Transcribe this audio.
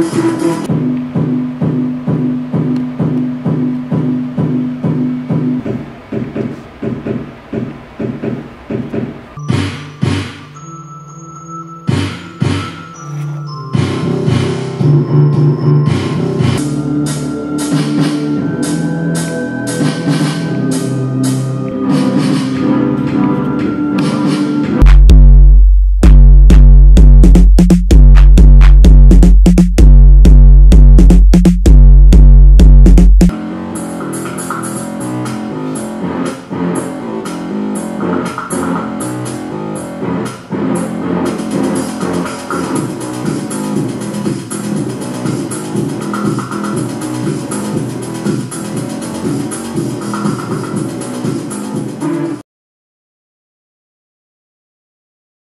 Gracias.